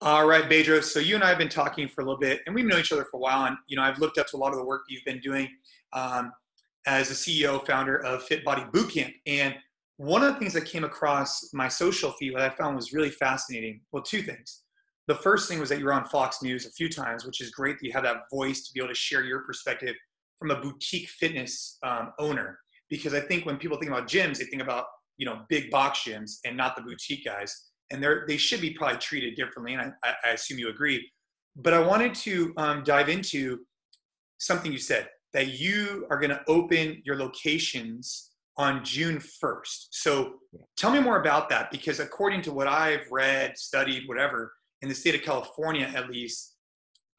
All right, Bedros. So you and I have been talking for a little bit, and we've known each other for a while. And you know, I've looked up to a lot of the work you've been doing um, as a CEO, founder of Fit Body Bootcamp. And one of the things that came across my social feed that I found was really fascinating. Well, two things. The first thing was that you were on Fox News a few times, which is great that you have that voice to be able to share your perspective from a boutique fitness um, owner. Because I think when people think about gyms, they think about you know big box gyms and not the boutique guys and they're they should be probably treated differently and i, I assume you agree but i wanted to um, dive into something you said that you are going to open your locations on june 1st so tell me more about that because according to what i've read studied whatever in the state of california at least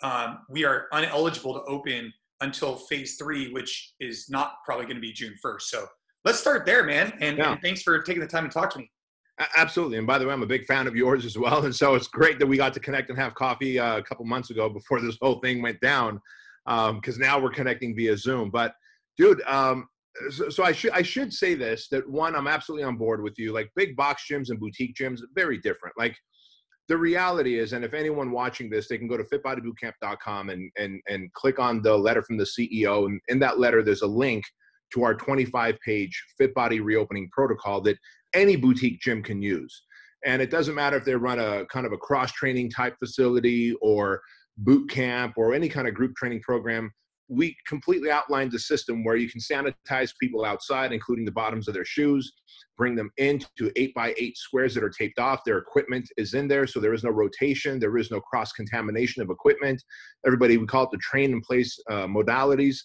um, we are uneligible to open until phase three which is not probably going to be june 1st so let's start there man and, yeah. and thanks for taking the time to talk to me Absolutely. And by the way, I'm a big fan of yours as well. And so it's great that we got to connect and have coffee uh, a couple months ago before this whole thing went down. Because um, now we're connecting via Zoom. But dude, um, so, so, I should I should say this that one, I'm absolutely on board with you. Like big box gyms and boutique gyms, very different. Like the reality is, and if anyone watching this, they can go to fitbodybootcamp.com and and and click on the letter from the CEO. And in that letter, there's a link to our 25 page fit body reopening protocol that any boutique gym can use. And it doesn't matter if they run a kind of a cross training type facility or boot camp or any kind of group training program. We completely outlined the system where you can sanitize people outside, including the bottoms of their shoes, bring them into eight by eight squares that are taped off. Their equipment is in there, so there is no rotation, there is no cross contamination of equipment. Everybody, we call it the train in place uh, modalities.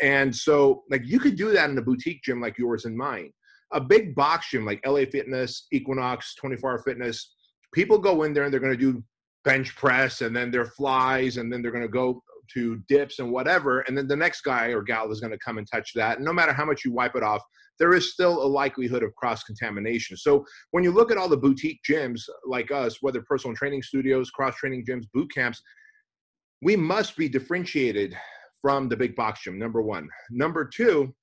And so, like, you could do that in a boutique gym like yours and mine a big box gym like LA Fitness, Equinox, 24 Hour Fitness, people go in there and they're going to do bench press and then their flies and then they're going to go to dips and whatever. And then the next guy or gal is going to come and touch that. And no matter how much you wipe it off, there is still a likelihood of cross contamination. So when you look at all the boutique gyms like us, whether personal training studios, cross training gyms, boot camps, we must be differentiated from the big box gym, number one. Number two,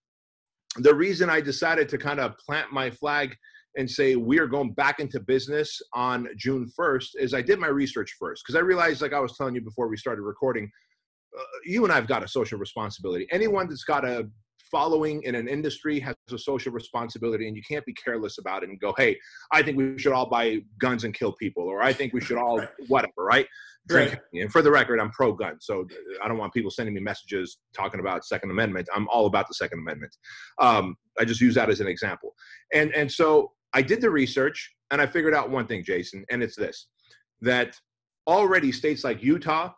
the reason I decided to kind of plant my flag and say we are going back into business on June 1st is I did my research first because I realized, like I was telling you before we started recording, uh, you and I have got a social responsibility. Anyone that's got a following in an industry has a social responsibility, and you can't be careless about it and go, "Hey, I think we should all buy guns and kill people," or "I think we should all whatever." Right? drink. Right. And for the record, I'm pro gun, so I don't want people sending me messages talking about Second Amendment. I'm all about the Second Amendment. Um, I just use that as an example. And and so I did the research and I figured out one thing, Jason, and it's this: that already states like Utah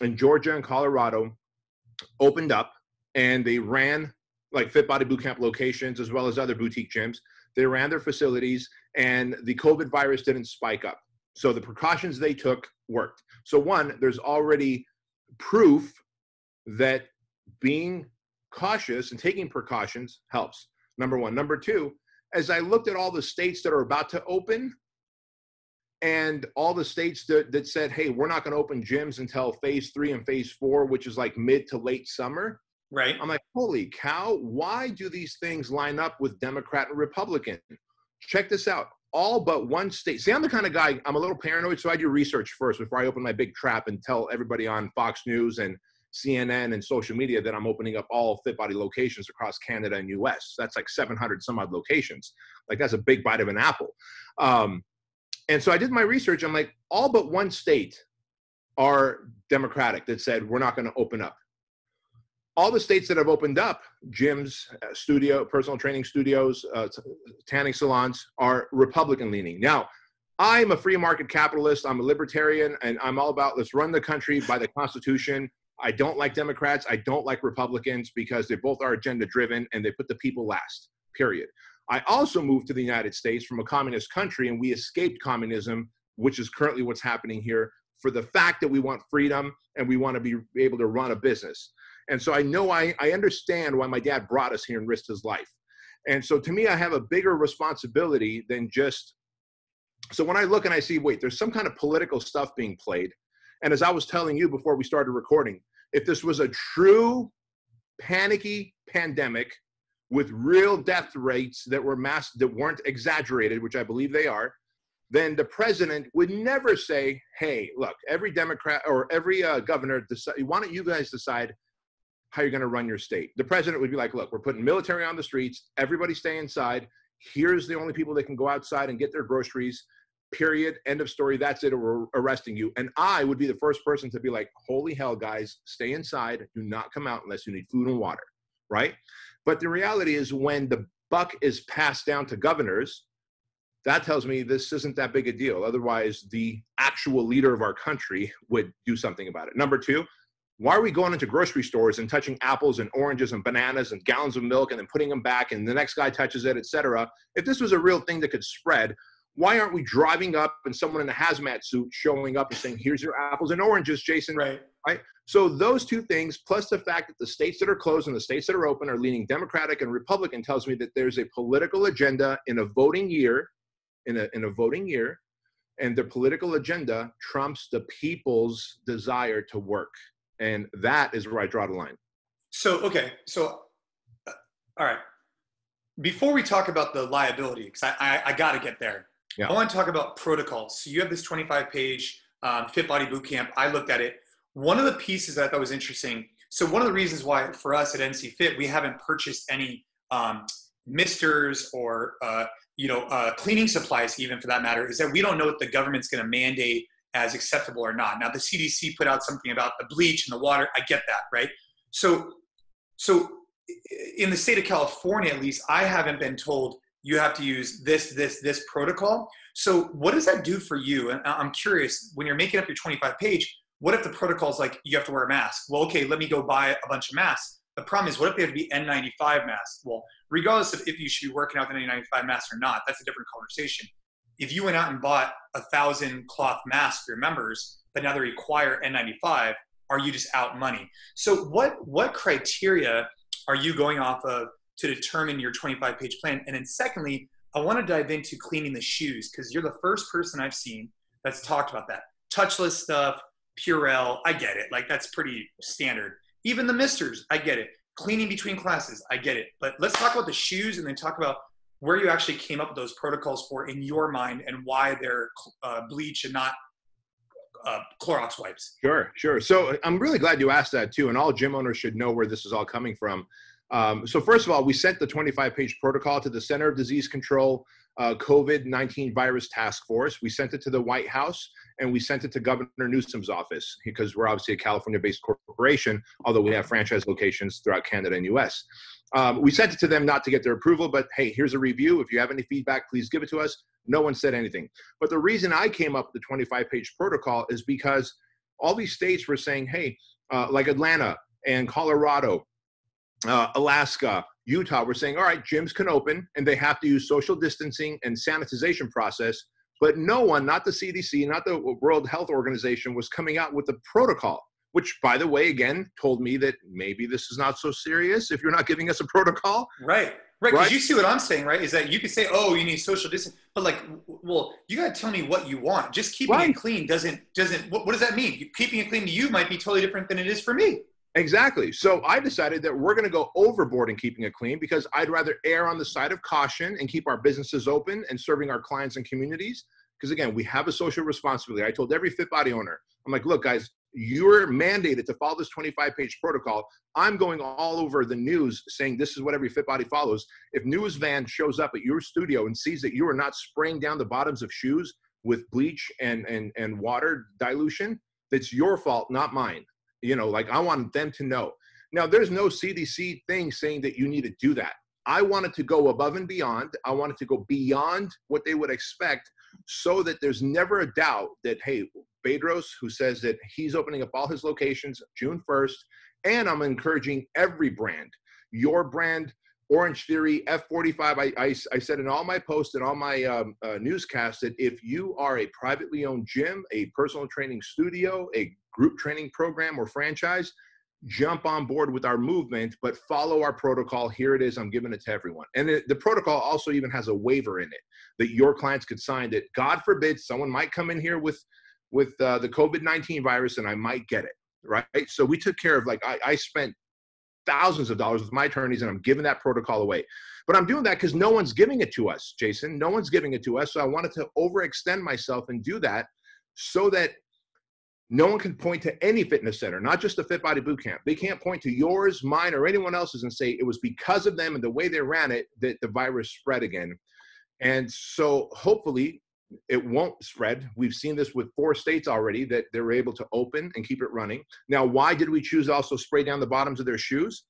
and Georgia and Colorado opened up and they ran like Fit Body Bootcamp locations as well as other boutique gyms. They ran their facilities and the COVID virus didn't spike up. So the precautions they took worked. So, one, there's already proof that being cautious and taking precautions helps. Number one. Number two, as I looked at all the states that are about to open and all the states that, that said, hey, we're not going to open gyms until phase three and phase four, which is like mid to late summer. Right. I'm like, holy cow, why do these things line up with Democrat and Republican? Check this out all but one state. See, I'm the kind of guy, I'm a little paranoid, so I do research first before I open my big trap and tell everybody on Fox News and CNN and social media that I'm opening up all fit body locations across Canada and US. That's like 700 some odd locations. Like that's a big bite of an apple. Um, and so I did my research. I'm like, all but one state are Democratic that said we're not going to open up all the states that have opened up gyms, uh, studio, personal training studios, uh, tanning salons are Republican leaning. Now, I'm a free market capitalist. I'm a libertarian, and I'm all about let's run the country by the Constitution. I don't like Democrats. I don't like Republicans because they both are agenda driven and they put the people last, period. I also moved to the United States from a communist country and we escaped communism, which is currently what's happening here, for the fact that we want freedom and we want to be able to run a business. And so I know I, I understand why my dad brought us here and risked his life. And so to me, I have a bigger responsibility than just. So when I look and I see, wait, there's some kind of political stuff being played. And as I was telling you before we started recording, if this was a true panicky pandemic with real death rates that were mass that weren't exaggerated, which I believe they are, then the president would never say, "Hey, look, every Democrat or every uh, governor, decide, why don't you guys decide how you're going to run your state?" The president would be like, "Look, we're putting military on the streets. Everybody stay inside. Here's the only people that can go outside and get their groceries. Period. End of story. That's it. We're arresting you." And I would be the first person to be like, "Holy hell, guys, stay inside. Do not come out unless you need food and water." Right? But the reality is, when the buck is passed down to governors that tells me this isn't that big a deal. Otherwise, the actual leader of our country would do something about it. Number two, why are we going into grocery stores and touching apples and oranges and bananas and gallons of milk and then putting them back and the next guy touches it, etc.? If this was a real thing that could spread, why aren't we driving up and someone in a hazmat suit showing up and saying, "Here's your apples and oranges, Jason"? Right. Right. So those two things, plus the fact that the states that are closed and the states that are open are leaning Democratic and Republican, tells me that there's a political agenda in a voting year in a, in a voting year, and their political agenda trumps the people's desire to work. And that is where I draw the line. So, okay. So, uh, all right. Before we talk about the liability, because I, I, I got to get there, yeah. I want to talk about protocols. So, you have this 25 page um, Fit Body Bootcamp. I looked at it. One of the pieces that I thought was interesting. So, one of the reasons why for us at NC Fit, we haven't purchased any um, misters or uh, you know, uh, cleaning supplies, even for that matter, is that we don't know what the government's going to mandate as acceptable or not. Now, the CDC put out something about the bleach and the water. I get that, right? So, so in the state of California, at least, I haven't been told you have to use this, this, this protocol. So, what does that do for you? And I'm curious when you're making up your 25 page. What if the protocol is like you have to wear a mask? Well, okay, let me go buy a bunch of masks. The problem is, what if they have to be N95 masks? Well, regardless of if you should be working out the N95 mask or not, that's a different conversation. If you went out and bought a thousand cloth masks for your members, but now they require N95, are you just out money? So what what criteria are you going off of to determine your 25 page plan? And then secondly, I want to dive into cleaning the shoes because you're the first person I've seen that's talked about that. Touchless stuff, Purell, I get it. Like that's pretty standard. Even the misters, I get it cleaning between classes, I get it. But let's talk about the shoes and then talk about where you actually came up with those protocols for in your mind and why they're uh, bleach and not uh, Clorox wipes. Sure, sure. So I'm really glad you asked that too. And all gym owners should know where this is all coming from. Um, so first of all, we sent the 25-page protocol to the Center of Disease Control uh, COVID-19 virus task force. We sent it to the White House and we sent it to Governor Newsom's office because we're obviously a California-based corporation, although we have franchise locations throughout Canada and U.S. Um, we sent it to them not to get their approval, but hey, here's a review. If you have any feedback, please give it to us. No one said anything. But the reason I came up with the 25-page protocol is because all these states were saying, hey, uh, like Atlanta and Colorado, uh, Alaska, Utah were saying, all right, gyms can open and they have to use social distancing and sanitization process. But no one, not the CDC, not the World Health Organization, was coming out with a protocol, which, by the way, again, told me that maybe this is not so serious if you're not giving us a protocol. Right. Right, because right? you see what I'm saying, right? Is that you can say, "Oh, you need social distance," but like, well, you got to tell me what you want. Just keeping right. it clean doesn't doesn't. What, what does that mean? Keeping it clean to you might be totally different than it is for me. Exactly. So I decided that we're going to go overboard in keeping it clean because I'd rather err on the side of caution and keep our businesses open and serving our clients and communities. Because again, we have a social responsibility. I told every fit body owner, I'm like, look, guys, you're mandated to follow this 25 page protocol. I'm going all over the news saying this is what every fit body follows. If news van shows up at your studio and sees that you are not spraying down the bottoms of shoes with bleach and, and, and water dilution, that's your fault, not mine. You know, like I want them to know. Now, there's no CDC thing saying that you need to do that. I wanted to go above and beyond. I wanted to go beyond what they would expect so that there's never a doubt that, hey, Bedros, who says that he's opening up all his locations June 1st, and I'm encouraging every brand, your brand, Orangetheory, F45. I, I, I said in all my posts and all my um, uh, newscasts that if you are a privately owned gym, a personal training studio, a group training program or franchise, jump on board with our movement, but follow our protocol. Here it is. I'm giving it to everyone. And the protocol also even has a waiver in it that your clients could sign that God forbid someone might come in here with with uh, the COVID-19 virus and I might get it. Right. So we took care of like I, I spent thousands of dollars with my attorneys and I'm giving that protocol away. But I'm doing that because no one's giving it to us, Jason. No one's giving it to us. So I wanted to overextend myself and do that so that no one can point to any fitness center, not just the Fit Body Boot Camp. They can't point to yours, mine, or anyone else's and say it was because of them and the way they ran it that the virus spread again. And so hopefully it won't spread. We've seen this with four states already that they're able to open and keep it running. Now, why did we choose also spray down the bottoms of their shoes?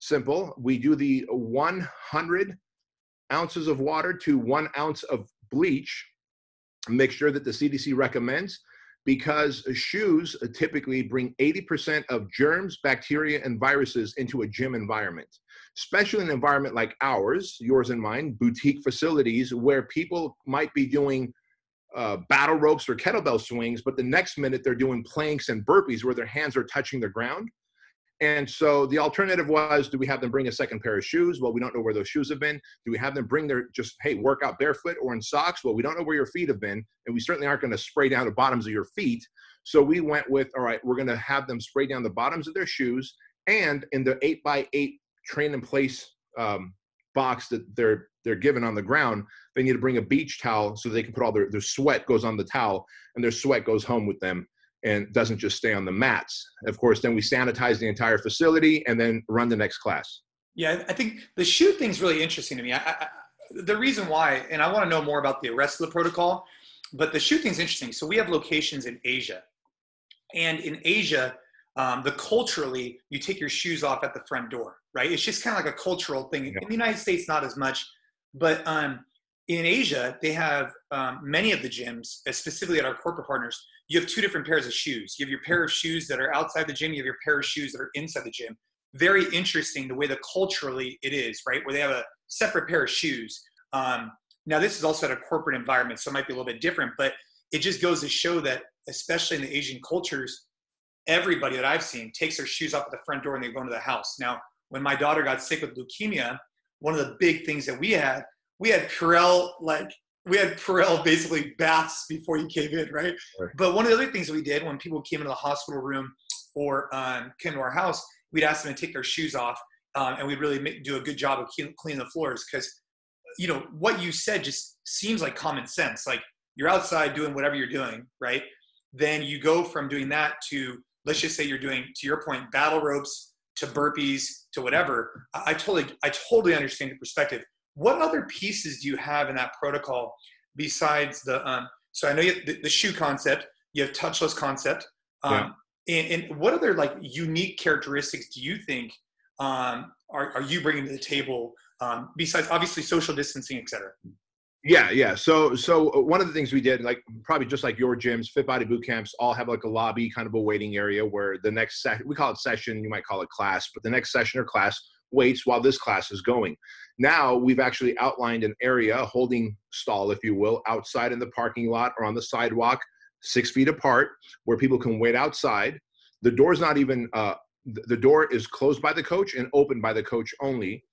Simple. We do the 100 ounces of water to one ounce of bleach. Make sure that the CDC recommends because shoes typically bring 80% of germs, bacteria, and viruses into a gym environment, especially in an environment like ours, yours and mine, boutique facilities where people might be doing uh, battle ropes or kettlebell swings, but the next minute they're doing planks and burpees where their hands are touching the ground. And so the alternative was do we have them bring a second pair of shoes? Well, we don't know where those shoes have been. Do we have them bring their just, hey, work out barefoot or in socks? Well, we don't know where your feet have been. And we certainly aren't going to spray down the bottoms of your feet. So we went with, all right, we're going to have them spray down the bottoms of their shoes and in the eight by eight train in place um, box that they're they're given on the ground, they need to bring a beach towel so they can put all their, their sweat goes on the towel and their sweat goes home with them and doesn't just stay on the mats. Of course, then we sanitize the entire facility and then run the next class. Yeah, I think the shoe thing's really interesting to me. I, I, the reason why, and I want to know more about the rest of the protocol, but the shoe thing's interesting. So we have locations in Asia, and in Asia, um, the culturally, you take your shoes off at the front door, right? It's just kind of like a cultural thing. Yeah. In the United States, not as much, but um, in Asia, they have um, many of the gyms, specifically at our corporate partners, you have two different pairs of shoes. You have your pair of shoes that are outside the gym, you have your pair of shoes that are inside the gym. Very interesting the way that culturally it is, right? Where they have a separate pair of shoes. Um, now, this is also at a corporate environment, so it might be a little bit different, but it just goes to show that, especially in the Asian cultures, everybody that I've seen takes their shoes off at the front door and they go into the house. Now, when my daughter got sick with leukemia, one of the big things that we had, we had Purell like we had Purell basically baths before you came in, right? right? But one of the other things that we did when people came into the hospital room or um, came to our house, we'd ask them to take their shoes off, um, and we'd really make, do a good job of cleaning the floors because, you know, what you said just seems like common sense. Like you're outside doing whatever you're doing, right? Then you go from doing that to let's just say you're doing, to your point, battle ropes to burpees to whatever. I, totally, I totally understand your perspective what other pieces do you have in that protocol besides the um, so i know you the, the, shoe concept you have touchless concept um, yeah. and, and, what other like unique characteristics do you think um, are, are you bringing to the table um, besides obviously social distancing et cetera yeah yeah so so uh, one of the things we did like probably just like your gyms fit body boot camps all have like a lobby kind of a waiting area where the next session we call it session you might call it class but the next session or class waits while this class is going. Now we've actually outlined an area, holding stall, if you will, outside in the parking lot or on the sidewalk, six feet apart, where people can wait outside. The door's not even, uh, the door is closed by the coach and opened by the coach only.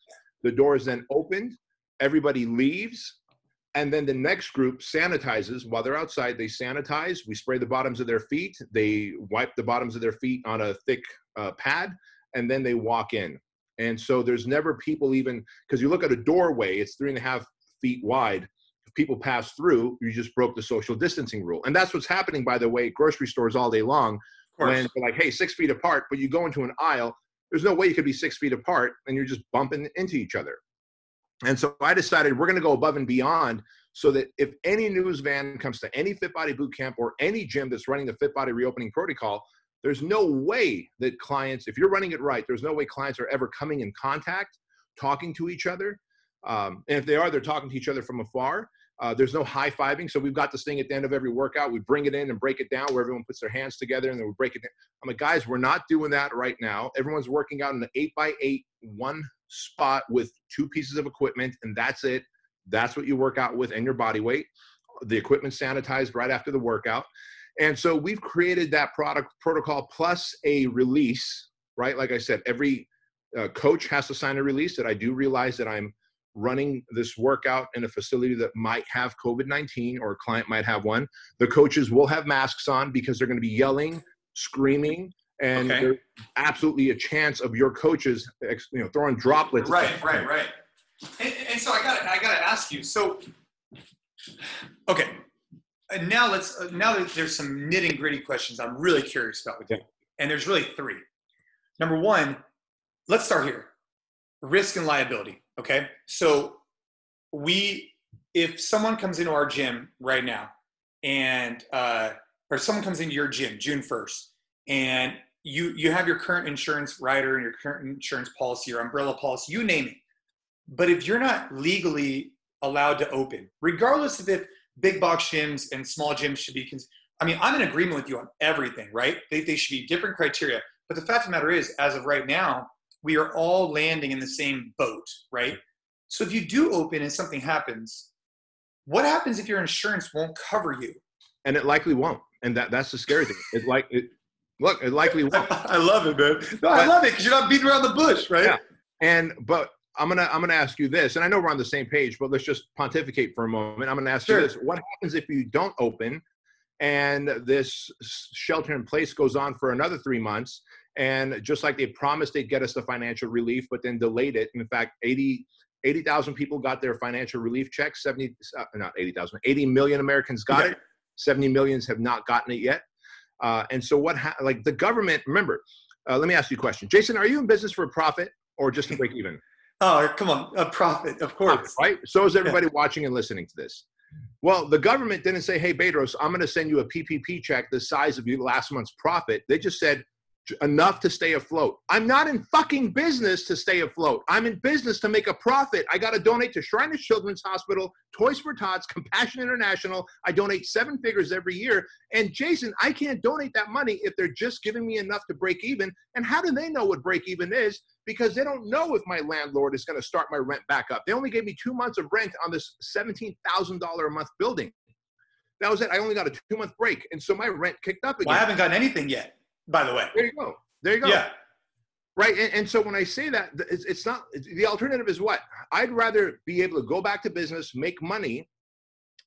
The door is then opened, everybody leaves, and then the next group sanitizes while they're outside. They sanitize, we spray the bottoms of their feet, they wipe the bottoms of their feet on a thick uh, pad, and then they walk in. And so there's never people even because you look at a doorway, it's three and a half feet wide. If people pass through, you just broke the social distancing rule. And that's what's happening, by the way, grocery stores all day long. When they're like, hey, six feet apart, but you go into an aisle, there's no way you could be six feet apart and you're just bumping into each other. And so I decided we're going to go above and beyond so that if any news van comes to any Fit Body Boot Camp or any gym that's running the Fit Body reopening protocol, there's no way that clients, if you're running it right, there's no way clients are ever coming in contact, talking to each other. Um, and if they are, they're talking to each other from afar. Uh, there's no high fiving. So we've got this thing at the end of every workout. We bring it in and break it down where everyone puts their hands together and then we break it down. I'm like, guys, we're not doing that right now. Everyone's working out in an eight by eight, one spot with two pieces of equipment, and that's it. That's what you work out with and your body weight. The equipment sanitized right after the workout. And so we've created that product protocol plus a release, right? Like I said, every uh, coach has to sign a release that I do realize that I'm running this workout in a facility that might have COVID 19 or a client might have one. The coaches will have masks on because they're going to be yelling, screaming, and Okay. there's absolutely a chance of your coaches, ex- you know, throwing droplets. Right, right, right. And, and so I got I got to ask you. So, okay, and now let's uh, now that there's some nitty gritty questions I'm really curious about with you, and there's really three. Number one, let's start here. Risk and liability. Okay, so we if someone comes into our gym right now and uh, or someone comes into your gym June 1st and you you have your current insurance rider and your current insurance policy or umbrella policy, you name it. But if you're not legally allowed to open, regardless of if big box gyms and small gyms should be, cons- I mean, I'm in agreement with you on everything, right? They, they should be different criteria. But the fact of the matter is, as of right now, we are all landing in the same boat, right? So if you do open and something happens, what happens if your insurance won't cover you? and it likely won't. And that that's the scary thing. It like it. Look, it likely won't. I love it, man. No, I love it because you're not beating around the bush, right? Yeah. And but I'm gonna I'm gonna ask you this, and I know we're on the same page, but let's just pontificate for a moment. I'm gonna ask Sure. you this: What happens if you don't open, and this shelter in place goes on for another three months? And just like they promised they'd get us the financial relief, but then delayed it. In fact, 80 80,000 people got their financial relief checks. 70 uh, not 80,000, 80 million Americans got Yeah. it. 70 millions have not gotten it yet. Uh, and so what? Ha- like the government? Remember, uh, let me ask you a question, Jason. Are you in business for a profit or just to break even? Oh, come on, a profit, of course. right? So is everybody watching and listening to this. Well, the government didn't say, "Hey, Bedros, I'm going to send you a PPP check the size of your last month's profit." They just said "J- enough to stay afloat. I'm not in fucking business to stay afloat. I'm in business to make a profit. I got to donate to Shriners Children's Hospital, Toys for Tots, Compassion International. I donate seven figures every year. And Jason, I can't donate that money if they're just giving me enough to break even. And how do they know what break even is? because they don't know if my landlord is going to start my rent back up. They only gave me two months of rent on this $17,000 a month building. That was it. I only got a two month break. And so my rent kicked up again. Well, I haven't gotten anything yet, by the way. there you go. There you go. Yeah. Right. And, and so when I say that, it's, it's not, it's, the alternative is what? I'd rather be able to go back to business, make money,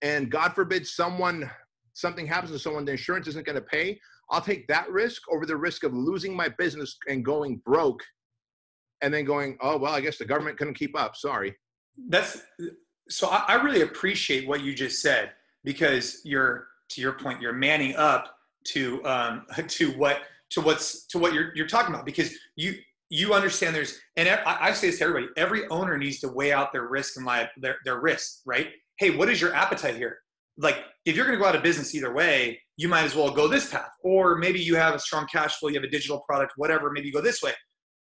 and God forbid someone, something happens to someone, the insurance isn't going to pay. I'll take that risk over the risk of losing my business and going broke and then going, oh, well, I guess the government couldn't keep up. Sorry. That's so I, I really appreciate what you just said because you're to your point, you're manning up to um to what to what's to what you're you're talking about because you you understand there's and I, I say this to everybody every owner needs to weigh out their risk and li- their their risk right? Hey what is your appetite here? Like if you're going to go out of business either way you might as well go this path or maybe you have a strong cash flow you have a digital product whatever maybe you go this way.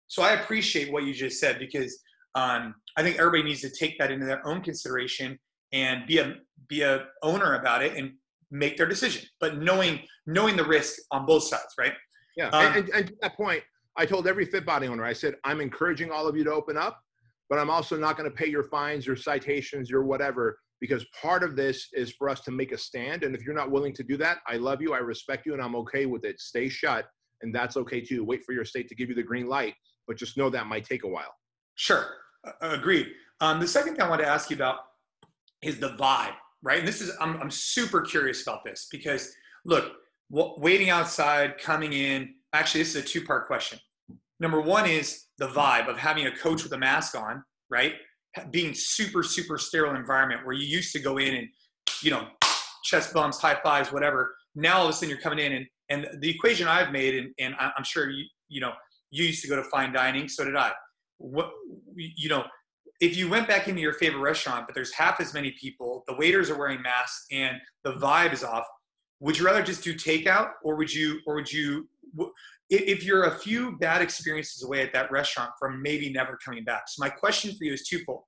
So i appreciate what you just said because um, i think everybody needs to take that into their own consideration and be a be a owner about it and make their decision but knowing knowing the risk on both sides right Yeah. Um, and, and, to that point, I told every fit body owner, I said, I'm encouraging all of you to open up, but I'm also not going to pay your fines, your citations, your whatever, because part of this is for us to make a stand. And if you're not willing to do that, I love you, I respect you, and I'm okay with it. Stay shut, and that's okay too. Wait for your state to give you the green light, but just know that might take a while. Sure, uh, agreed. Um, the second thing I want to ask you about is the vibe, right? And this is I'm, I'm super curious about this because look, waiting outside, coming in. Actually, this is a two part question. Number one is the vibe of having a coach with a mask on, right? Being super super sterile environment where you used to go in and you know chest bumps, high fives, whatever. Now all of a sudden you're coming in and and the equation I've made and, and I'm sure you you know you used to go to fine dining, so did I. What you know if you went back into your favorite restaurant, but there's half as many people, the waiters are wearing masks, and the vibe is off. Would you rather just do takeout, or would you, or would you, if you're a few bad experiences away at that restaurant from maybe never coming back? So my question for you is twofold,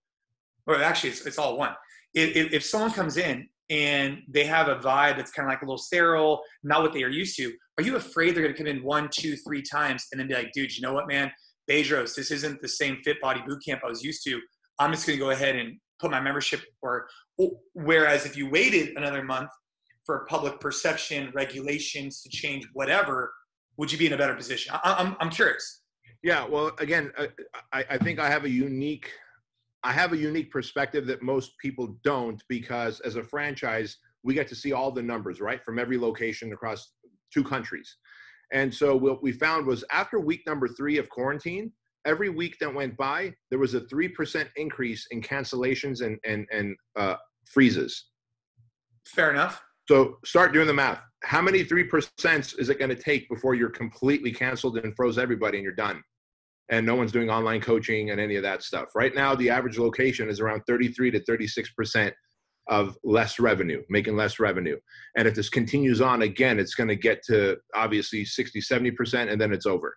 or actually it's, it's all one. If, if, someone comes in and they have a vibe that's kind of like a little sterile, not what they are used to, are you afraid they're going to come in one, two, three times and then be like, dude, you know what, man? Bedros, this isn't the same fit body boot camp I was used to. I'm just going to go ahead and put my membership or whereas if you waited another month for public perception regulations to change whatever would you be in a better position I, I'm, I'm curious Yeah, well, again, uh, I, I think I have a unique, I have a unique perspective that most people don't because as a franchise, we get to see all the numbers, right, from every location across two countries. And so what we found was after week number three of quarantine, every week that went by, there was a 3% increase in cancellations and, and, and uh, freezes. Fair enough. So start doing the math. How many 3% is it going to take before you're completely canceled and froze everybody and you're done? And no one's doing online coaching and any of that stuff. Right now, the average location is around 33 to 36% of less revenue, making less revenue. And if this continues on again, it's going to get to obviously 60, 70%, and then it's over.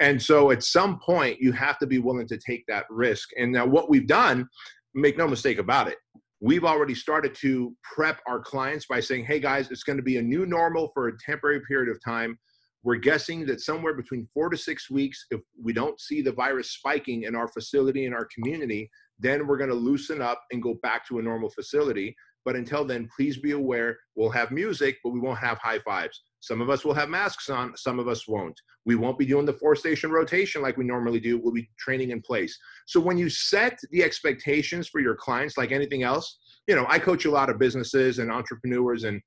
And so at some point, you have to be willing to take that risk. And now, what we've done, make no mistake about it, we've already started to prep our clients by saying, hey guys, it's going to be a new normal for a temporary period of time. We're guessing that somewhere between four to six weeks, if we don't see the virus spiking in our facility in our community, then we're going to loosen up and go back to a normal facility. But until then, please be aware we'll have music, but we won't have high fives. Some of us will have masks on, some of us won't. We won't be doing the four station rotation like we normally do. We'll be training in place. So when you set the expectations for your clients, like anything else, you know, I coach a lot of businesses and entrepreneurs and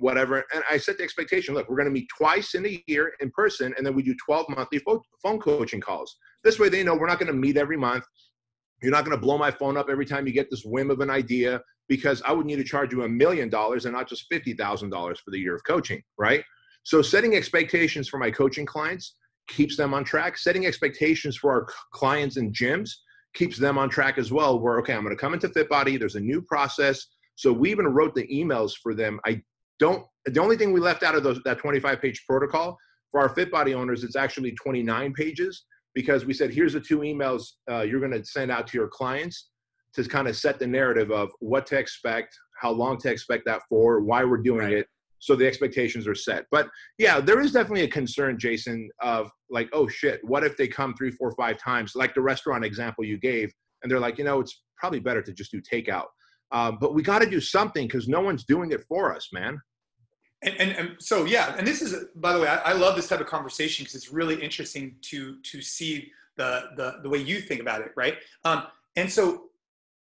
whatever. And I set the expectation look, we're going to meet twice in a year in person, and then we do 12 monthly phone coaching calls. This way they know we're not going to meet every month. You're not going to blow my phone up every time you get this whim of an idea because I would need to charge you a million dollars and not just $50,000 for the year of coaching, right? So setting expectations for my coaching clients keeps them on track. Setting expectations for our clients and gyms keeps them on track as well. Where, okay, I'm going to come into FitBody. There's a new process. So we even wrote the emails for them. I don't, the only thing we left out of those, that 25 page protocol for our FitBody owners, it's actually 29 pages because we said, here's the two emails uh, you're going to send out to your clients to kind of set the narrative of what to expect, how long to expect that for, why we're doing right. it. So the expectations are set. But yeah, there is definitely a concern, Jason, of like, oh shit, what if they come three, four, five times, like the restaurant example you gave, and they're like, you know, it's probably better to just do takeout. Um, but we got to do something because no one's doing it for us, man. And, and, and, so yeah and this is by the way I, I love this type of conversation because it's really interesting to to see the, the the way you think about it right? Um, and so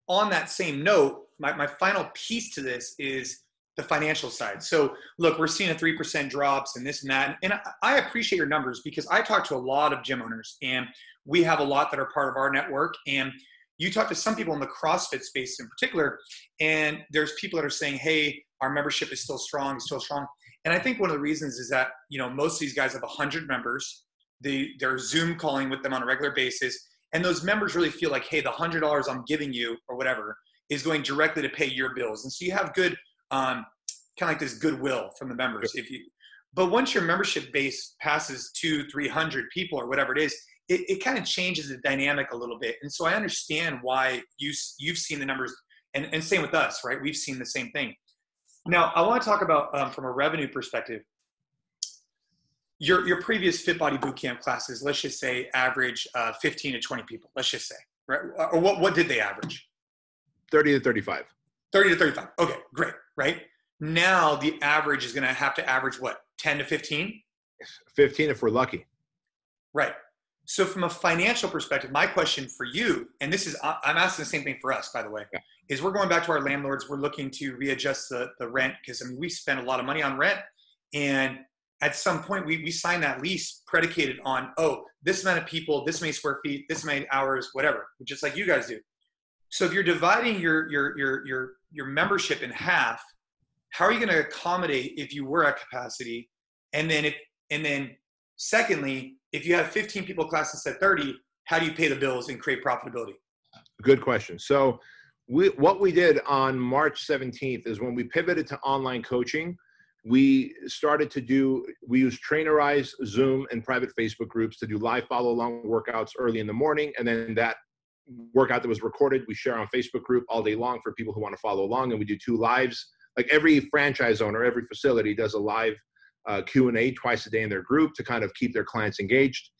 on that same note my, my final piece to this is the financial side. So look we're seeing a 3% drops and this and that. And I, I appreciate your numbers because i talk to a lot of gym owners and we have a lot that are part of our network. And you talk to some people in the CrossFit space in particular, and there's people that are saying, "Hey, our membership is still strong, still strong." And I think one of the reasons is that you know most of these guys have 100 members. They they're Zoom calling with them on a regular basis, and those members really feel like, "Hey, the hundred dollars I'm giving you or whatever is going directly to pay your bills," and so you have good um, kind of like this goodwill from the members. If you, but once your membership base passes two, three hundred people or whatever it is, it, it kind of changes the dynamic a little bit. And so I understand why you you've seen the numbers, and, and same with us, right? We've seen the same thing. Now I want to talk about um, from a revenue perspective. Your your previous Fit Body Bootcamp classes, let's just say, average uh, 15 to 20 people. Let's just say, right? Or what what did they average? 30 to 35. 30 to 35. Okay, great, right? Now the average is going to have to average what? 10 to 15? 15 if we're lucky. Right. So, from a financial perspective, my question for you, and this is, I'm asking the same thing for us, by the way, yeah. Is we're going back to our landlords. We're looking to readjust the, the rent because I mean, we spend a lot of money on rent. And at some point, we, we sign that lease predicated on, oh, this amount of people, this many square feet, this many hours, whatever, just like you guys do. So, if you're dividing your, your, your, your, your membership in half, how are you going to accommodate if you were at capacity? And then, if, and then, secondly, if you have 15 people class instead of 30, how do you pay the bills and create profitability? Good question. So, we, what we did on March 17th is when we pivoted to online coaching, we started to do, we use Trainerize, Zoom, and private Facebook groups to do live follow along workouts early in the morning. And then that workout that was recorded, we share on Facebook group all day long for people who want to follow along. And we do two lives. Like every franchise owner, every facility does a live uh, q&a twice a day in their group to kind of keep their clients engaged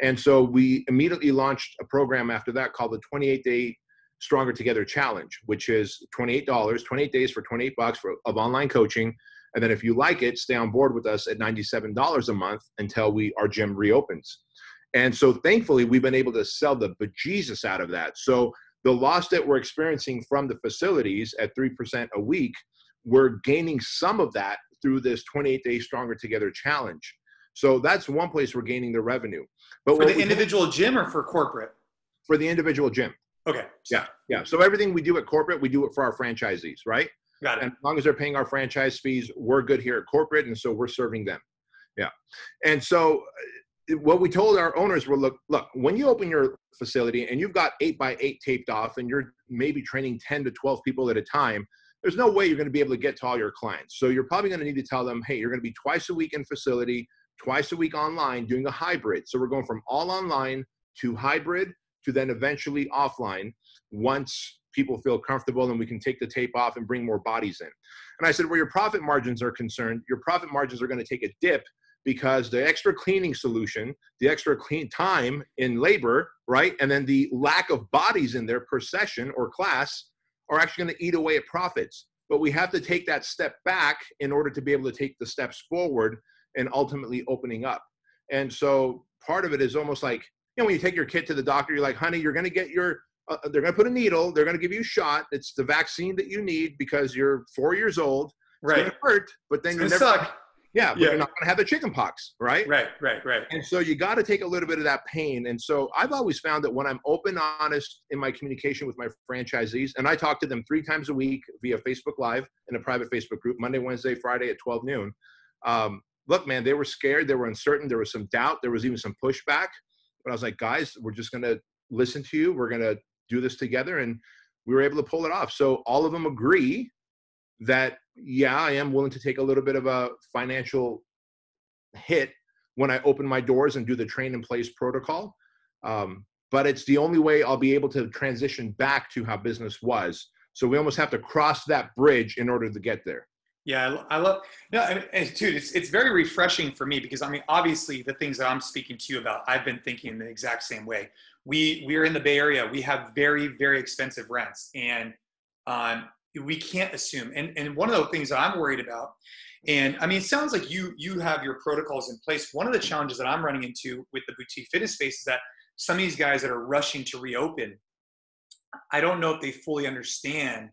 and so we immediately launched a program after that called the 28 day stronger together challenge which is $28 28 days for 28 bucks for, of online coaching and then if you like it stay on board with us at $97 a month until we our gym reopens and so thankfully we've been able to sell the bejesus out of that so the loss that we're experiencing from the facilities at 3% a week we're gaining some of that through this 28 day stronger together challenge So that's one place we're gaining the revenue. But for the individual gym or for corporate? For the individual gym. Okay. Yeah, yeah. So everything we do at corporate, we do it for our franchisees, right? Got it. And as long as they're paying our franchise fees, we're good here at corporate, and so we're serving them. Yeah. And so uh, what we told our owners were look, look, when you open your facility and you've got eight by eight taped off and you're maybe training 10 to 12 people at a time, there's no way you're going to be able to get to all your clients. So you're probably going to need to tell them, hey, you're going to be twice a week in facility, twice a week online, doing a hybrid. So we're going from all online to hybrid to then eventually offline once people feel comfortable and we can take the tape off and bring more bodies in. And I said, where your profit margins are concerned, your profit margins are going to take a dip because the extra cleaning solution, the extra clean time in labor, right? And then the lack of bodies in there per session or class are actually going to eat away at profits. But we have to take that step back in order to be able to take the steps forward and ultimately opening up. And so part of it is almost like, you know, when you take your kid to the doctor, you're like, honey, you're going to get your, uh, they're going to put a needle, they're going to give you a shot. It's the vaccine that you need because you're four years old. It's right. going to hurt, but then you're never, suck. Yeah, but yeah. you're not going to have the chicken pox, right? Right, right, right. And so you got to take a little bit of that pain. And so I've always found that when I'm open, honest in my communication with my franchisees, and I talk to them three times a week via Facebook Live in a private Facebook group, Monday, Wednesday, Friday at 12 noon. Um, look, man, they were scared, they were uncertain, there was some doubt, there was even some pushback. But I was like, guys, we're just going to listen to you. We're going to do this together. And we were able to pull it off. So all of them agree that yeah, I am willing to take a little bit of a financial hit when I open my doors and do the train in place protocol. Um, but it's the only way I'll be able to transition back to how business was. So we almost have to cross that bridge in order to get there. Yeah, I love. No, and dude, it's it's very refreshing for me because I mean, obviously, the things that I'm speaking to you about, I've been thinking the exact same way. We we are in the Bay Area. We have very very expensive rents, and um, we can't assume. And and one of the things that I'm worried about, and I mean, it sounds like you you have your protocols in place. One of the challenges that I'm running into with the boutique fitness space is that some of these guys that are rushing to reopen, I don't know if they fully understand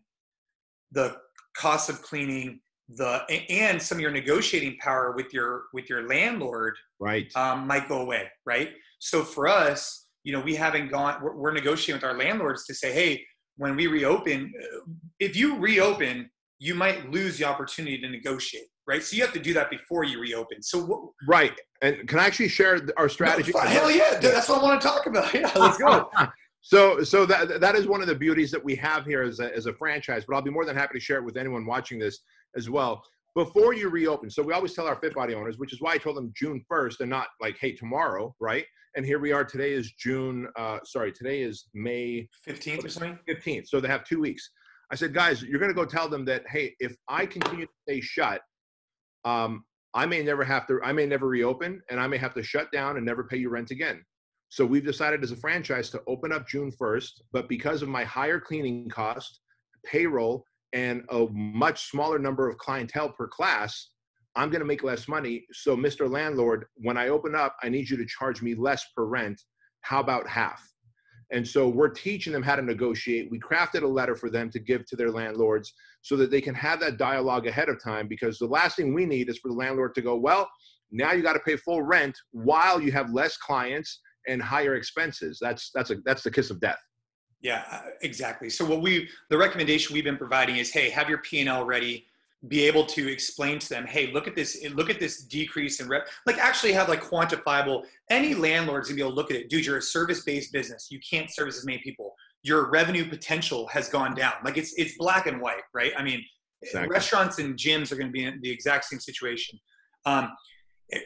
the cost of cleaning the and some of your negotiating power with your with your landlord right um, might go away right so for us you know we haven't gone we're, we're negotiating with our landlords to say hey when we reopen, if you reopen, you might lose the opportunity to negotiate, right? So you have to do that before you reopen. So what, right, and can I actually share our strategy? No, hell yeah, that's what I want to talk about. Yeah, let's go. so, so that that is one of the beauties that we have here as a, as a franchise. But I'll be more than happy to share it with anyone watching this as well. Before you reopen, so we always tell our fit body owners, which is why I told them June first and not like hey tomorrow, right? and here we are. Today is June. Uh, sorry, today is May fifteenth or something. Fifteenth. So they have two weeks. I said, guys, you're going to go tell them that hey, if I continue to stay shut, um, I may never have to. I may never reopen, and I may have to shut down and never pay you rent again. So we've decided as a franchise to open up June 1st, but because of my higher cleaning cost, payroll, and a much smaller number of clientele per class, I'm going to make less money. So, Mr. Landlord, when I open up, I need you to charge me less per rent. How about half? And so we're teaching them how to negotiate. We crafted a letter for them to give to their landlords so that they can have that dialogue ahead of time because the last thing we need is for the landlord to go, well, now you got to pay full rent while you have less clients and higher expenses. That's that's a that's the kiss of death. Yeah, uh, exactly. So what we the recommendation we've been providing is, hey, have your P&L ready be able to explain to them, hey, look at this, look at this decrease in rep. Like actually have like quantifiable. Any landlord's gonna be able to look at it. Dude, you're a service-based business. You can't service as many people. Your revenue potential has gone down. Like it's it's black and white, right? I mean, exactly. restaurants and gyms are gonna be in the exact same situation. Um,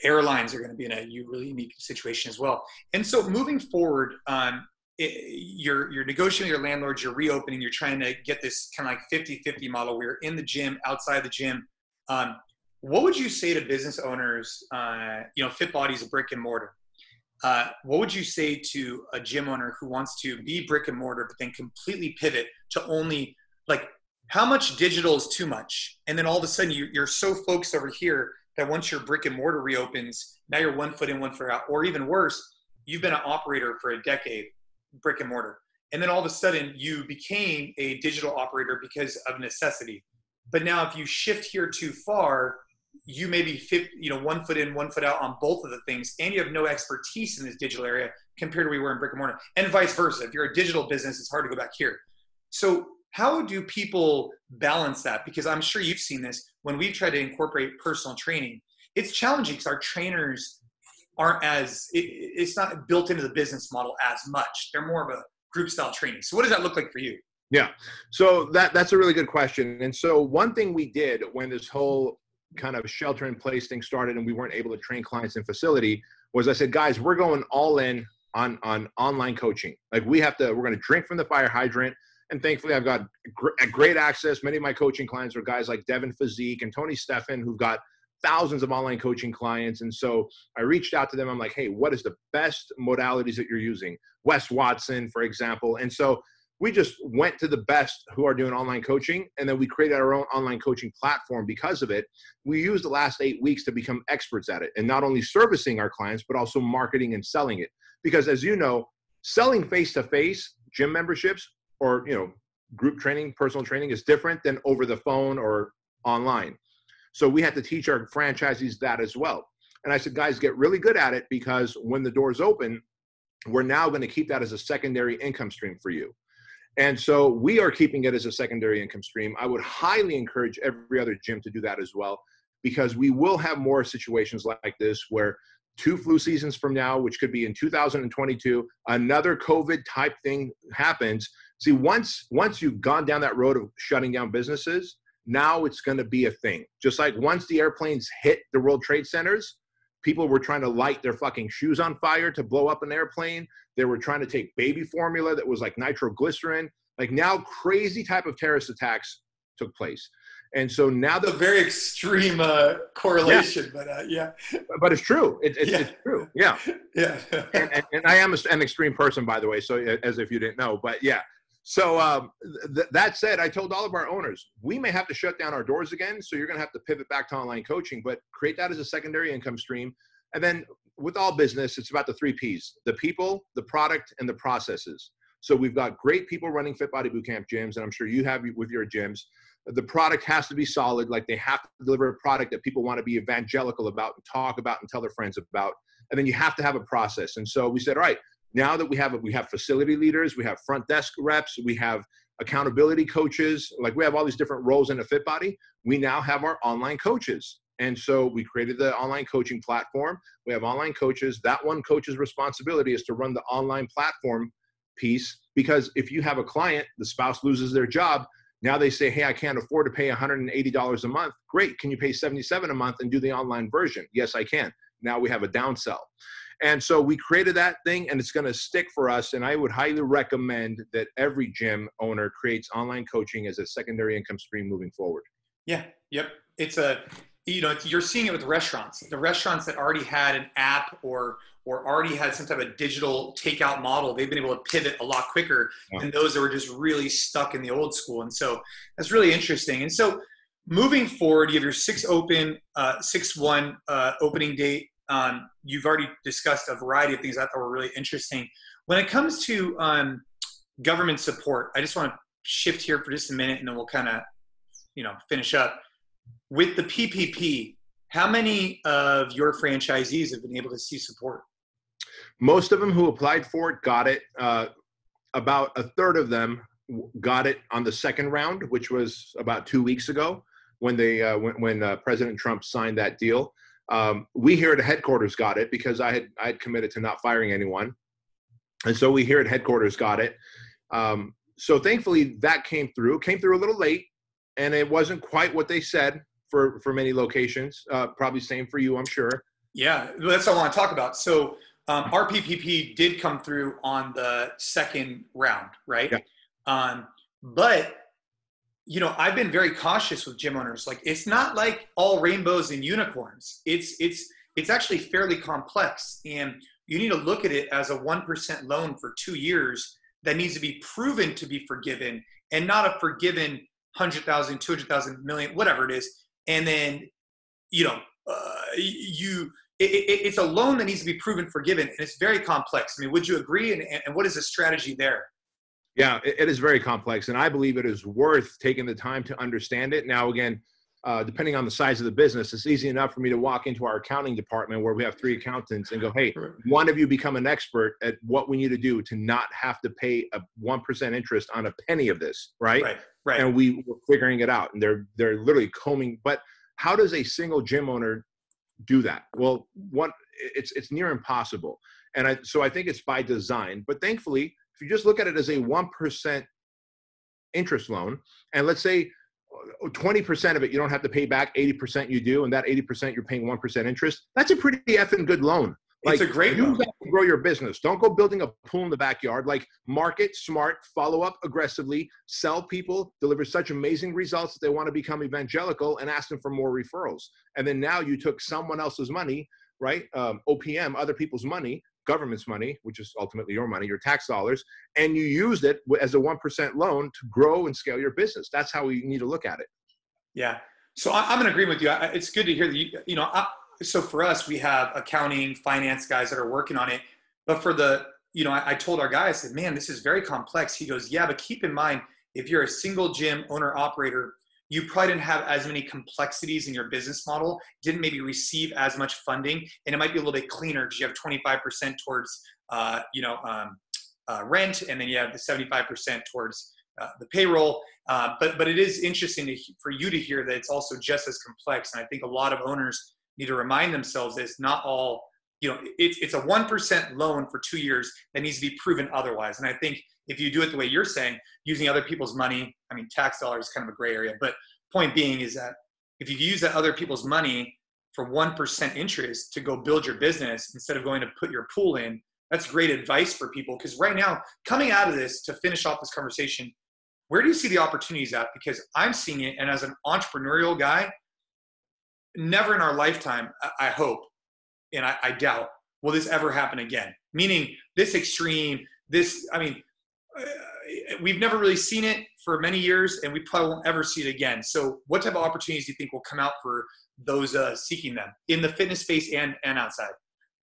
airlines are going to be in a really unique situation as well. And so moving forward, um, you're you're negotiating your landlords, you're reopening, you're trying to get this kind of like 50-50 model where you're in the gym, outside the gym. Um, what would you say to business owners? Uh, you know, Fit Body's a brick and mortar. Uh, what would you say to a gym owner who wants to be brick and mortar but then completely pivot to only like how much digital is too much? And then all of a sudden you, you're so focused over here that once your brick and mortar reopens, now you're one foot in, one foot out, or even worse, you've been an operator for a decade brick and mortar. And then all of a sudden you became a digital operator because of necessity. But now if you shift here too far, you may be you know, one foot in, one foot out on both of the things, and you have no expertise in this digital area compared to where we were in brick and mortar, and vice versa. If you're a digital business, it's hard to go back here. So, how do people balance that? Because I'm sure you've seen this when we've tried to incorporate personal training. It's challenging because our trainers aren't as it, it's not built into the business model as much. They're more of a group style training. So, what does that look like for you? Yeah. So that that's a really good question. And so one thing we did when this whole kind of shelter in place thing started and we weren't able to train clients in facility was I said, guys, we're going all in on on online coaching. Like we have to, we're going to drink from the fire hydrant. And thankfully, I've got gr- great access. Many of my coaching clients are guys like Devin Physique and Tony Stefan, who've got thousands of online coaching clients. And so I reached out to them. I'm like, hey, what is the best modalities that you're using? Wes Watson, for example. And so we just went to the best who are doing online coaching and then we created our own online coaching platform because of it we used the last eight weeks to become experts at it and not only servicing our clients but also marketing and selling it because as you know selling face to face gym memberships or you know group training personal training is different than over the phone or online so we had to teach our franchisees that as well and i said guys get really good at it because when the doors open we're now going to keep that as a secondary income stream for you and so we are keeping it as a secondary income stream. I would highly encourage every other gym to do that as well, because we will have more situations like this where two flu seasons from now, which could be in 2022, another COVID type thing happens. See, once once you've gone down that road of shutting down businesses, now it's going to be a thing. Just like once the airplanes hit the World Trade Centers, people were trying to light their fucking shoes on fire to blow up an airplane. They were trying to take baby formula that was like nitroglycerin. Like now, crazy type of terrorist attacks took place. And so now the very extreme uh, correlation, yeah. but uh, yeah, but it's true. It, it, yeah. It's true. Yeah, yeah. and, and, and, I am an extreme person, by the way. So as if you didn't know, but yeah. So um, th- that said, I told all of our owners we may have to shut down our doors again. So you're going to have to pivot back to online coaching, but create that as a secondary income stream. And then with all business, it's about the three P's the people, the product, and the processes. So we've got great people running Fit Body Bootcamp gyms, and I'm sure you have with your gyms. The product has to be solid, like they have to deliver a product that people want to be evangelical about and talk about and tell their friends about. And then you have to have a process. And so we said, all right, now that we have we have facility leaders, we have front desk reps, we have accountability coaches, like we have all these different roles in a fit body. We now have our online coaches. And so we created the online coaching platform. We have online coaches. That one coach's responsibility is to run the online platform piece because if you have a client, the spouse loses their job, now they say, "Hey, I can't afford to pay $180 a month." Great, can you pay 77 a month and do the online version? Yes, I can. Now we have a downsell. And so we created that thing and it's going to stick for us. And I would highly recommend that every gym owner creates online coaching as a secondary income stream moving forward. Yeah. Yep. It's a you know you're seeing it with restaurants the restaurants that already had an app or or already had some type of digital takeout model they've been able to pivot a lot quicker yeah. than those that were just really stuck in the old school and so that's really interesting and so moving forward you have your six open uh, six one uh, opening date um, you've already discussed a variety of things i thought were really interesting when it comes to um, government support i just want to shift here for just a minute and then we'll kind of you know finish up with the PPP, how many of your franchisees have been able to see support? Most of them who applied for it got it. Uh, about a third of them got it on the second round, which was about two weeks ago when they uh, when, when uh, President Trump signed that deal. Um, we here at headquarters got it because I had I had committed to not firing anyone, and so we here at headquarters got it. Um, so thankfully that came through. Came through a little late, and it wasn't quite what they said for for many locations. Uh, probably same for you, I'm sure. Yeah, that's what I want to talk about. So um, our PPP did come through on the second round, right? Yeah. Um, but you know, I've been very cautious with gym owners. Like, it's not like all rainbows and unicorns. It's it's it's actually fairly complex, and you need to look at it as a one percent loan for two years that needs to be proven to be forgiven, and not a forgiven 100,000, 200,000, million, whatever it is and then you know uh, you it, it, it's a loan that needs to be proven forgiven and it's very complex i mean would you agree and, and what is the strategy there yeah it, it is very complex and i believe it is worth taking the time to understand it now again uh, depending on the size of the business, it's easy enough for me to walk into our accounting department where we have three accountants and go, "Hey, one of you become an expert at what we need to do to not have to pay a one percent interest on a penny of this, right?" Right. Right. And we were figuring it out, and they're they're literally combing. But how does a single gym owner do that? Well, one, it's it's near impossible, and I so I think it's by design. But thankfully, if you just look at it as a one percent interest loan, and let's say 20% of it you don't have to pay back 80% you do and that 80% you're paying 1% interest that's a pretty effing good loan. Like, it's a great use that to grow your business. Don't go building a pool in the backyard. Like market smart follow up aggressively sell people deliver such amazing results that they want to become evangelical and ask them for more referrals. And then now you took someone else's money right um, opm other people's money government's money, which is ultimately your money, your tax dollars, and you used it as a 1% loan to grow and scale your business. That's how we need to look at it. Yeah. So I'm in agreement with you. It's good to hear that you, you know, so for us, we have accounting, finance guys that are working on it. But for the, you know, I, told our guy, I said, man, this is very complex. He goes, yeah, but keep in mind, if you're a single gym owner operator, you probably didn't have as many complexities in your business model, didn't maybe receive as much funding, and it might be a little bit cleaner because you have 25% towards, uh, you know, um, uh, rent, and then you have the 75% towards uh, the payroll. Uh, but but it is interesting to, for you to hear that it's also just as complex, and I think a lot of owners need to remind themselves that it's not all. You know, it's it's a one percent loan for two years that needs to be proven otherwise, and I think if you do it the way you're saying, using other people's money, I mean, tax dollars is kind of a gray area, but point being is that if you use that other people's money for 1% interest to go build your business instead of going to put your pool in, that's great advice for people. Because right now, coming out of this to finish off this conversation, where do you see the opportunities at? Because I'm seeing it, and as an entrepreneurial guy, never in our lifetime, I hope, and I, I doubt, will this ever happen again. Meaning, this extreme, this, I mean, uh, we've never really seen it for many years, and we probably won't ever see it again. So, what type of opportunities do you think will come out for those uh, seeking them in the fitness space and and outside?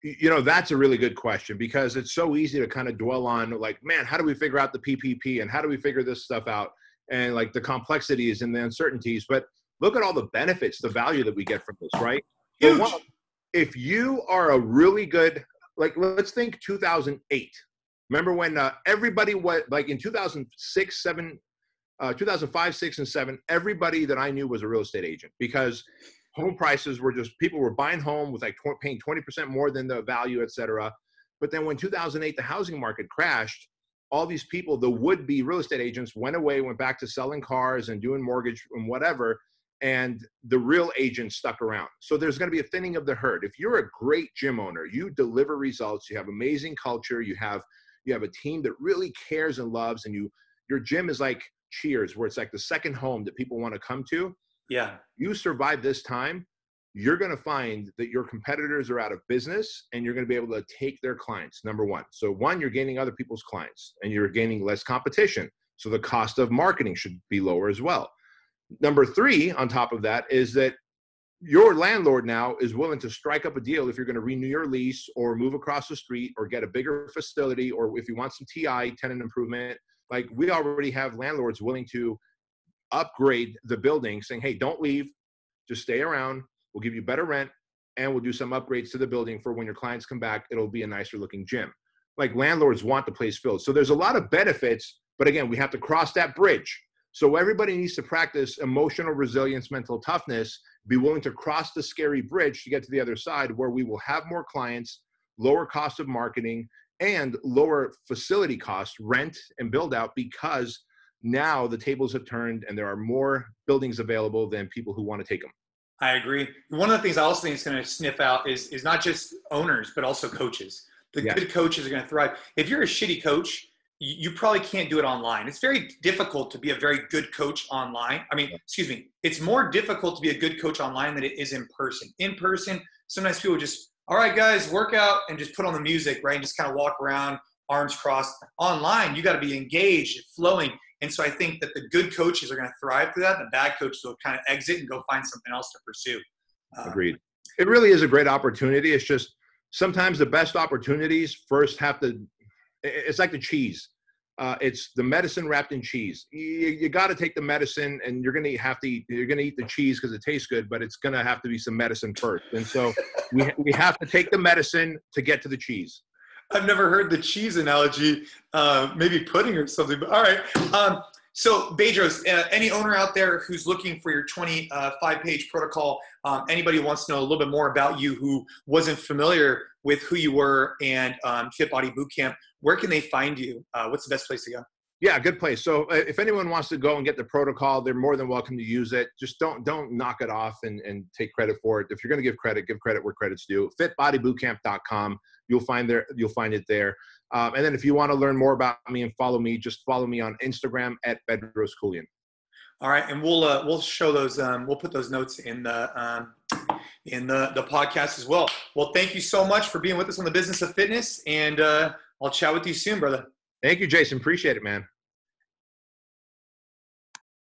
You know, that's a really good question because it's so easy to kind of dwell on, like, man, how do we figure out the PPP and how do we figure this stuff out, and like the complexities and the uncertainties. But look at all the benefits, the value that we get from this, right? Huge. One, if you are a really good, like, let's think 2008 Remember when uh, everybody was like in 2006, seven, uh, 2005, six, and seven, everybody that I knew was a real estate agent because home prices were just people were buying home with like tw- paying 20% more than the value, et cetera. But then when 2008, the housing market crashed, all these people, the would be real estate agents, went away, went back to selling cars and doing mortgage and whatever. And the real agents stuck around. So there's going to be a thinning of the herd. If you're a great gym owner, you deliver results, you have amazing culture, you have you have a team that really cares and loves and you your gym is like cheers where it's like the second home that people want to come to. Yeah. You survive this time you're going to find that your competitors are out of business and you're going to be able to take their clients number one. So one you're gaining other people's clients and you're gaining less competition. So the cost of marketing should be lower as well number three on top of that is that your landlord now is willing to strike up a deal if you're going to renew your lease or move across the street or get a bigger facility or if you want some TI tenant improvement. Like we already have landlords willing to upgrade the building saying hey don't leave. Just stay around. We'll give you better rent and we'll do some upgrades to the building for when your clients come back it'll be a nicer looking gym. Like landlords want the place filled. So there's a lot of benefits but again we have to cross that bridge so everybody needs to practice emotional resilience mental toughness be willing to cross the scary bridge to get to the other side where we will have more clients, lower cost of marketing, and lower facility costs, rent and build out because now the tables have turned and there are more buildings available than people who want to take them. I agree. One of the things I also think is going to sniff out is is not just owners but also coaches. The yes. good coaches are going to thrive. If you're a shitty coach, you probably can't do it online. It's very difficult to be a very good coach online. I mean, excuse me, it's more difficult to be a good coach online than it is in person. In person, sometimes people just, all right, guys, work out and just put on the music, right? And just kind of walk around, arms crossed. Online, you got to be engaged, flowing. And so I think that the good coaches are going to thrive through that. The bad coaches will kind of exit and go find something else to pursue. Um, Agreed. It really is a great opportunity. It's just sometimes the best opportunities first have to it's like the cheese. uh, it's the medicine wrapped in cheese. You, you got to take the medicine, and you're gonna have to eat, you're gonna eat the cheese because it tastes good, but it's gonna have to be some medicine first. And so we we have to take the medicine to get to the cheese. I've never heard the cheese analogy. Uh, maybe pudding or something. But all right. Um, so Bedros, uh, any owner out there who's looking for your 25-page protocol, um, anybody wants to know a little bit more about you who wasn't familiar with who you were and um, Fit Body Bootcamp, where can they find you? Uh, what's the best place to go? Yeah, good place. So uh, if anyone wants to go and get the protocol, they're more than welcome to use it. Just don't don't knock it off and, and take credit for it. If you're going to give credit, give credit where credit's due. Fitbodybootcamp.com. You'll find there. You'll find it there. Um, and then if you want to learn more about me and follow me, just follow me on Instagram at Bedros Keuilian. All right, and we'll uh, we'll show those. Um, we'll put those notes in the um, in the the podcast as well. Well, thank you so much for being with us on the business of fitness, and uh, I'll chat with you soon, brother. Thank you, Jason. Appreciate it, man.